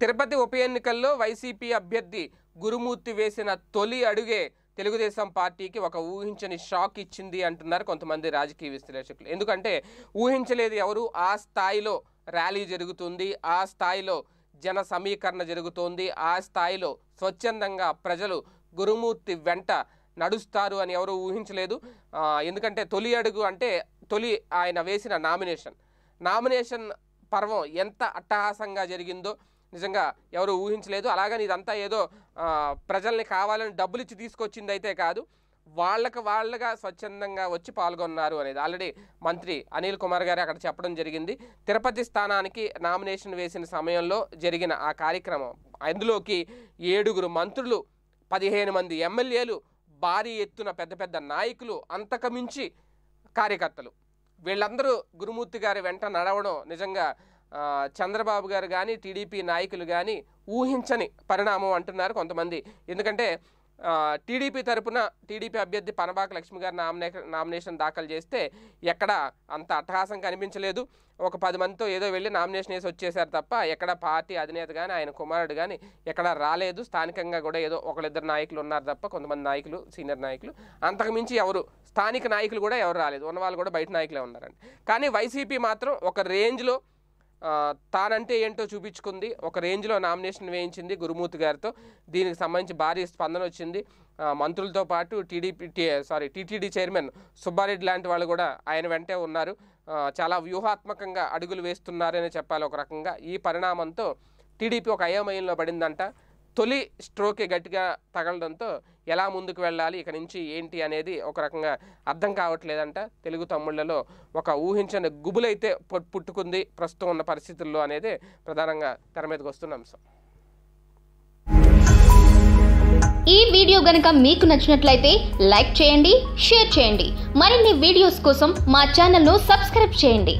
తిరుపతి ఉప ఎన్నికల్లో వైసీపీ అభ్యర్థి గురుమూర్తి వేసిన తొలి అడుగే తెలుగుదేశం పార్టీకి ఒక ఊహించని షాక్ ఇచ్చింది అంటున్నారు కొంతమంది రాజకీయ విశ్లేషకులు. ఎందుకంటే ఊహించలేదు ఎవరు ఆ స్థాయిలో ర్యాలీ జరుగుతుంది ఆ స్థాయిలో జన సమీకరణ జరుగుతోంది ఆ స్థాయిలో స్వచ్ఛందంగా ప్రజలు గురుమూర్తి వెంట నడుస్తారు అని ఎవరు ఊహించలేదు. ఎందుకంటే తొలి అడుగు అంటే తొలి ఆయన వేసిన నామినేషన్. నామినేషన్ పర్వం ఎంత అట్టహాసంగా జరిగిందో నిజంగా ఎవరు ఊహించలేదు. అలాగని ఇదంతా ఏదో ప్రజల్ని కావాలని డబ్బులు ఇచ్చి తీసుకొచ్చింది అయితే కాదు. వాళ్ళకి వాళ్ళగా స్వచ్ఛందంగా వచ్చి పాల్గొన్నారు అనేది. ఆల్రెడీ మంత్రి అనిల్ కుమార్ గారు అక్కడ చెప్పడం జరిగింది. తిరుపతి స్థానానికి నామినేషన్ వేసిన సమయంలో జరిగిన ఆ కార్యక్రమం అందులోకి ఏడుగురు మంత్రులు పదిహేను మంది ఎమ్మెల్యేలు భారీ ఎత్తున పెద్ద పెద్ద నాయకులు అంతకమించి కార్యకర్తలు. వీళ్ళందరూ గురుమూర్తి గారి వెంట నడవడం నిజంగా చంద్రబాబు గారు కానీ టీడీపీ నాయకులు కానీ ఊహించని పరిణామం అంటున్నారు కొంతమంది. ఎందుకంటే టీడీపీ తరపున టీడీపీ అభ్యర్థి పనబాక లక్ష్మి గారు నామినే నామినేషన్ దాఖలు చేస్తే ఎక్కడ అంత అట్టహాసం కనిపించలేదు. ఒక పది మందితో ఏదో వెళ్ళి నామినేషన్ వేసి వచ్చేసారు తప్ప ఎక్కడ పార్టీ అధినేత కానీ ఆయన కుమారుడు కానీ ఎక్కడ రాలేదు. స్థానికంగా కూడా ఏదో ఒకళ్ళిద్దరు నాయకులు ఉన్నారు తప్ప కొంతమంది నాయకులు సీనియర్ నాయకులు. అంతకు మించి ఎవరు స్థానిక నాయకులు కూడా ఎవరు రాలేదు. ఉన్న వాళ్ళు కూడా బయట నాయకులే ఉన్నారండి. కానీ వైసీపీ మాత్రం ఒక రేంజ్లో తానంటే ఏంటో చూపించుకుంది. ఒక రేంజ్లో నామినేషన్ వేయించింది గురుమూర్తి గారితో. దీనికి సంబంధించి భారీ స్పందన వచ్చింది. మంత్రులతో పాటు TDP sorry TTD chairman Subba Reddy లాంటి వాళ్ళు కూడా ఆయన వెంటే ఉన్నారు. చాలా వ్యూహాత్మకంగా అడుగులు వేస్తున్నారని చెప్పాలి ఒక రకంగా. ఈ పరిణామంతో టీడీపీ ఒక అయోమయంలో పడిందంట. తొలి స్ట్రోకే గట్టిగా తగలడంతో ఎలా ముందుకు వెళ్ళాలి ఇక నుంచి ఏంటి అనేది ఒక రకంగా అర్థం కావట్లేదంట. తెలుగు తమ్ముళ్ళలో ఒక ఊహించని గుబులైతే పుట్టుకుంది ప్రస్తుతం ఉన్న పరిస్థితుల్లో అనేది ప్రధానంగా తెర మీదకి వస్తున్న అంశం. ఈ వీడియో గనక మీకు నచ్చినట్లయితే లైక్ చేయండి షేర్ చేయండి. మరిన్ని వీడియోస్ కోసం మా ఛానల్ను సబ్స్క్రైబ్ చేయండి.